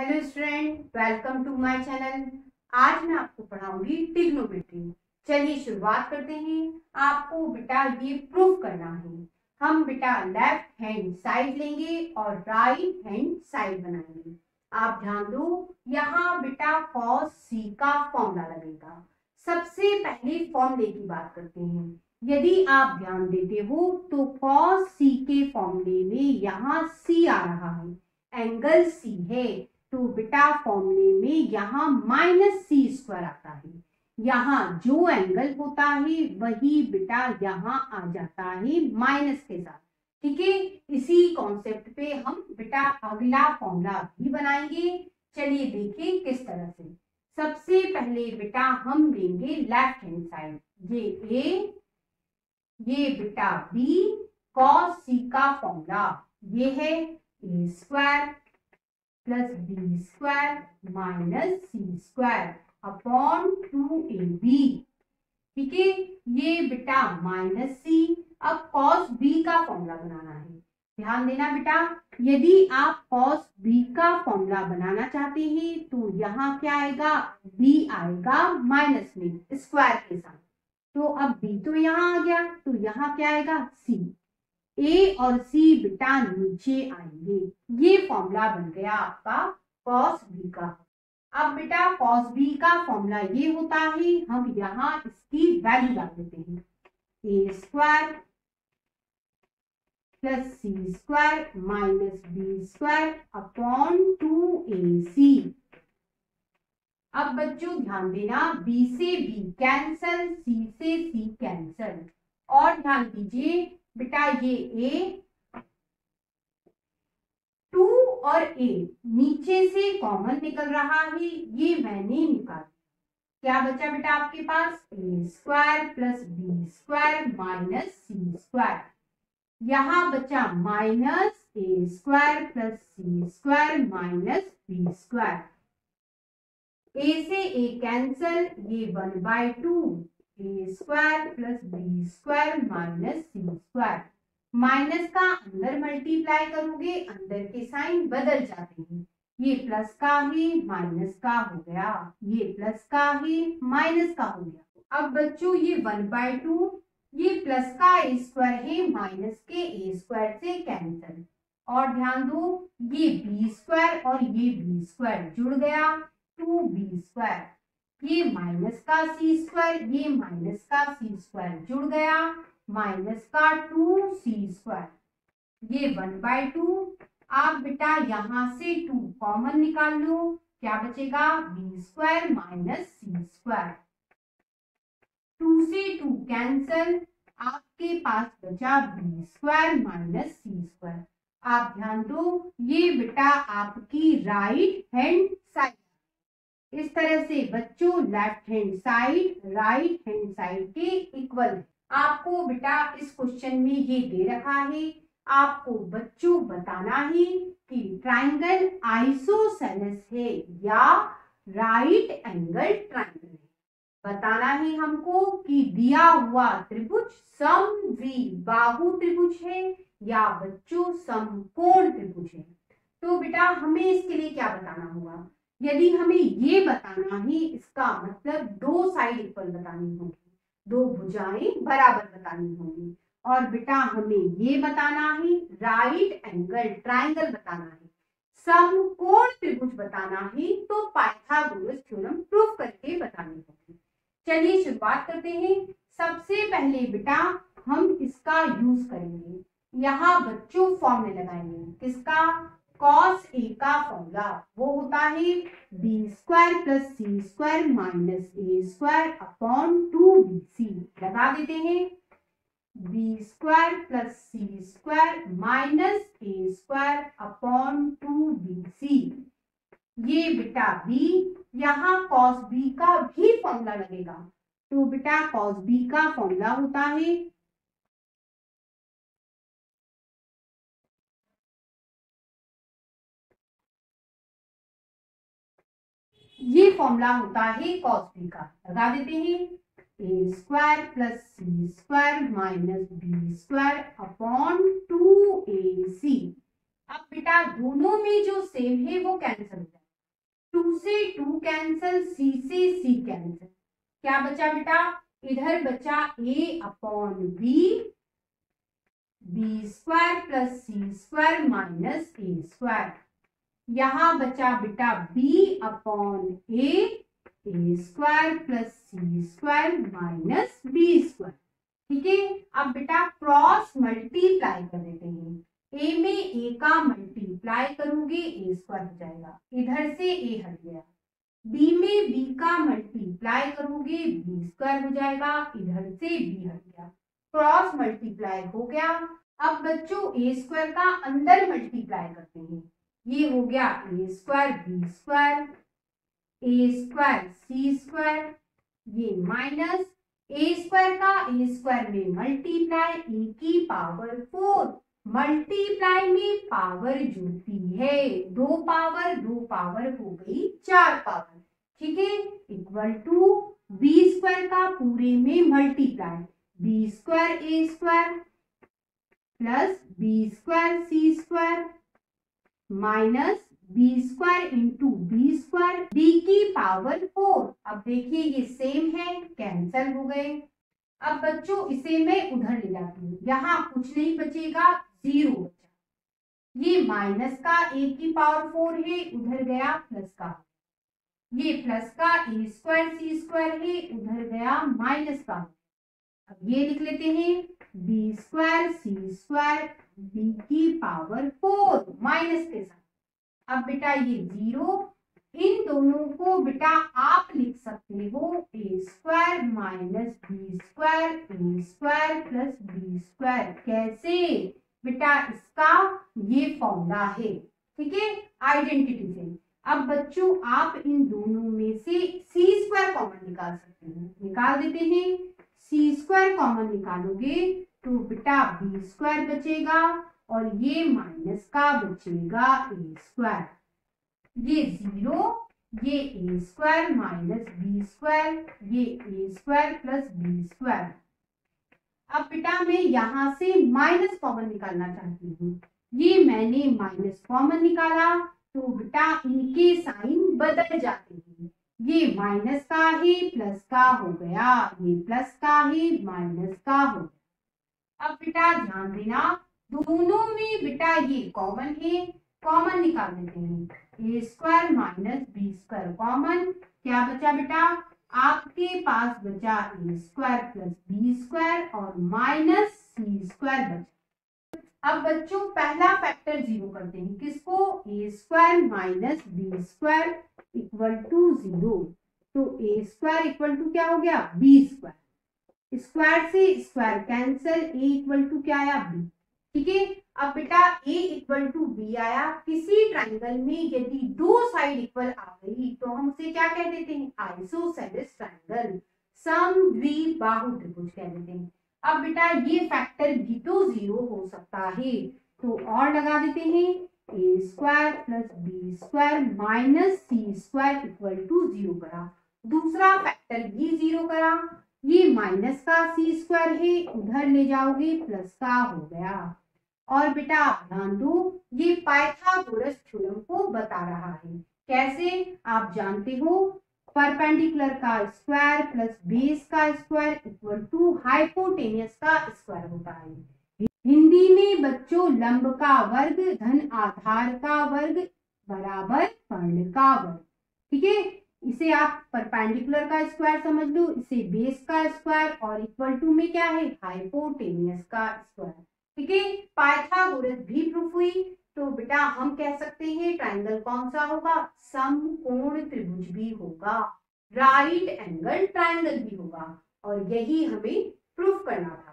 Hello student, welcome to my channel. आज मैं आपको पढ़ाऊँगी टिग्नोमेट्री चलिए शुरुआत करते हैं। आपको बेटा ये प्रूफ करना है। हम बेटा लेफ़्ट हैंड साइड लेंगे और राइट हैंड साइड बनाएँगे। आप ध्यान दो, यहाँ बेटा कॉस सी का फॉर्मूला लगेगा। सबसे पहले फॉर्मूले की बात करते हैं। यदि आप ध्यान देते हो तो कॉस सी के फॉर्मूले में यहाँ सी आ रहा है। एंगल सी है। तो बेटा फॉर्मूले में यहाँ माइनस सी स्क्वायर आता है। यहाँ जो एंगल होता है, वही बेटा यहाँ आ जाता है माइनस के साथ। ठीक है? इसी कॉन्सेप्ट पे हम बेटा अगला फॉर्मूला भी बनाएँगे। चलिए देखें किस तरह से। सबसे पहले बेटा हम लेंगे लेफ़्ट हैंड साइड ये ए ये बेटा बी कॉस सी का फॉर्मूला ये है A square plus B square minus C square upon two A B ठीक है? ये बेटा माइनस सी अब कॉस बी का फॉर्मूला बनाना है। ध्यान देना बेटा, यदि आप कॉस बी का फॉर्मूला बनाना चाहते हैं तो यहाँ क्या आएगा? बी आएगा माइनस में स्क्वायर के साथ। तो अब बी तो यहाँ आ गया तो यहाँ क्या आएगा? सी ए और सी बेटा नीचे आएँगे। ये फॉर्मूला बन गया आपका कॉस बी का। अब बेटा कॉस बी का फॉर्मूला ये होता है, हम यहाँ इसकी वैल्यू डाल देते हैं। A square plus C square minus B square upon two A C अब बच्चों ध्यान देना बी से बी कैंसल सी से सी कैंसल और ध्यान दीजिए बेटा ये ए टू और ए नीचे से कॉमन निकल रहा है, ये मैंने निकाल क्या बचा बेटा आपके पास? A square plus B square minus C square यहाँ बचा minus A square plus C square minus B square A से ए कैंसल ये one by two A square plus B square minus C square minus का अंदर multiply करोगे, अंदर के sign बदल जाते हैं। ये प्लस का ही माइनस का हो गया। ये प्लस का ही माइनस का हो गया। अब बच्चों, ये वन बाय टू ये प्लस का ए स्क्वायर है माइनस के ए स्क्वायर से कैंसिल और ध्यान दो, ये बी स्क्वायर और ये बी स्क्वायर जुड़ गया टू बी स्क्वायर ये माइनस का सी स्क्वायर, ये माइनस का सी स्क्वायर जुड़ गया, माइनस का टू सी स्क्वायर। ये वन बाय टू, आप बेटा यहाँ से टू कॉमन निकाल लो, क्या बचेगा? B square minus C square. Two से टू कैंसल, आपके पास बचा B square minus C square. आप ध्यान दो, ये बेटा आपकी राइट हैंड इस तरह से बच्चों left hand side right hand side के इक्वल आपको बेटा इस क्वेश्चन में ये दे रखा है, आपको बच्चों बताना है कि ट्राइंगल आइसोसेलेस है या राइट एंगल ट्राइंगल है। बताना है हमको कि दिया हुआ त्रिभुज समद्वि बाहु त्रिभुज है या बच्चों समकोण त्रिभुज है। तो बेटा हमें इसके लिए क्या बताना होगा? यदि हमें ये बताना है, इसका मतलब दो साइड इक्वल बतानी होगी, दो भुजाएँ बराबर बतानी होगी। और बेटा हमें ये बताना है राइट एंगल ट्राइंगल बताना है। समकोण त्रिभुज बताना है तो पाइथागोरस थ्योरम प्रूफ करके बतानी होगी। चलिए शुरुआत करते हैं। सबसे पहले बेटा हम इसका यूज़ करेंगे। यहाँ बच्चों फॉर्मूले लगाएँगे। किसका? कॉस ए का फॉर्मूला वो होता है B square plus C square minus A square upon two B C लगा देते हैं। B square plus C square minus A square upon two B C ये बेटा बी यहाँ कॉस बी का भी फॉर्मूला लगेगा। तो बेटा कॉस बी का फॉर्मूला होता है ये फॉर्मूला होता है कॉस बी का लगा देते हैं। A square plus C square minus B square upon two A C अब बेटा दोनों में जो सेम है, वो कैंसिल हो जाए टू से टू कैंसल सी से सी कैंसल क्या बचा बेटा? इधर बचा A upon B B square plus C square minus A square यहाँ बचा बेटा B upon A A square plus C square minus B square ठीक है? अब बेटा क्रॉस मल्टीप्लाई कर देते हैं। ए में ए का मल्टीप्लाई करोगे ए स्क्वायर हो जाएगा। इधर से ए हट गया। बी में बी का मल्टीप्लाई करोगे बी स्क्वायर हो जाएगा। इधर से बी हट गया। क्रॉस मल्टीप्लाई हो गया। अब बच्चों ए स्क्वायर का अंदर मल्टीप्लाई करते हैं। ये हो गया A square B square A square C square ये माइनस ए स्क्वायर का ए स्क्वायर में मल्टीप्लाई ए की पावर फोर मल्टीप्लाई में पावर जुड़ती है। दो पावर दो पावर हो गई चार पावर ठीक है? इक्वल टू बी स्क्वायर का पूरे में multiply B square A square plus B square C square minus B square into B square D की पावर फोर। अब देखिए ये सेम है कैंसल हो गए। अब बच्चों, इसे मैं उधर ले जाती हूँ। यहाँ कुछ नहीं बचेगा ज़ीरो ये माइनस का ए की पावर फोर है, उधर गया प्लस का। ये प्लस का ए स्क्वायर सी स्क्वायर है, उधर गया माइनस का। अब ये लिख लेते हैं B square C square B की पावर फोर, माइनस के साथ। अब बेटा ये ज़ीरो, इन दोनों को बेटा आप लिख सकते हो A square minus B square A square plus B square कैसे? बेटा इसका ये फॉर्मूला है, ठीक है? आइडेंटिटी से। अब बच्चों, आप इन दोनों में से सी स्क्वायर कॉमन निकाल सकते हैं। निकाल देते हैं। सी स्क्वायर कॉमन निकालोगे तो बेटा बी स्क्वायर बचेगा और ये माइनस का बचेगा ए स्क्वायर। ये ज़ीरो, ये A square minus B square, ये A square plus B square. अब बेटा मैं यहाँ से माइनस कॉमन निकालना चाहती हूँ। ये मैंने माइनस कॉमन निकाला तो बेटा इनके साइन बदल जाते हैं। ये माइनस का ही प्लस का हो गया, ये प्लस का ही माइनस का हो गया। अब बेटा ध्यान देना, दोनों में बेटा ये कॉमन है कॉमन निकाल देते हैं। A square minus B square common क्या बचा बेटा? आपके पास बचा A square plus B square और माइनस सी स्क्वायर बचा। अब बच्चों, पहला फैक्टर ज़ीरो करते हैं। किसको? A square minus B square equal to zero तो ए स्क्वायर इक्वल टू क्या हो गया? बी स्क्वायर स्क्वायर से square cancel A equal to क्या आया? बी। ठीक है? अब बेटा a इक्वल टू बी आया। किसी ट्राइंगल में यदि दो साइड इक्वल आ गई तो हम उसे क्या कह देते हैं? आइसोसेलेस ट्राइंगल सम बाहु त्रिभुज कह देते हैं। अब बेटा ये फैक्टर भी तो ज़ीरो हो सकता है। तो और लगा देते हैं। A square plus B square minus C square equal to zero करा। दूसरा फैक्टर भी ज़ीरो करा। ये माइनस का सी स्क्वायर है, उधर ले जाओगे, प्लस का हो गया। और बेटा ध्यान दो, ये पाइथागोरस थ्योरम को बता रहा है। कैसे? आप जानते हो, परपेंडिकुलर का स्क्वायर प्लस बेस का स्क्वायर इक्वल टू हाइपोटेनियस का स्क्वायर होता है। हिंदी में बच्चों, लंब का वर्ग, धन आधार का वर्ग बराबर पर्ण का वर्ग। ठीक है? इसे आप परपेंडिकुलर का स्क्वायर समझ लो, इसे बेस का स्क्वायर और इक्वल टू में क्या है? हाइपोटेनियस का स्क्वायर ठीक है? पाइथागोरस भी प्रूफ हुई। तो बेटा, हम कह सकते हैं ट्राइंगल कौन सा होगा? समकोण त्रिभुज भी होगा। राइट एंगल ट्राइंगल भी होगा। और यही हमें प्रूफ करना था।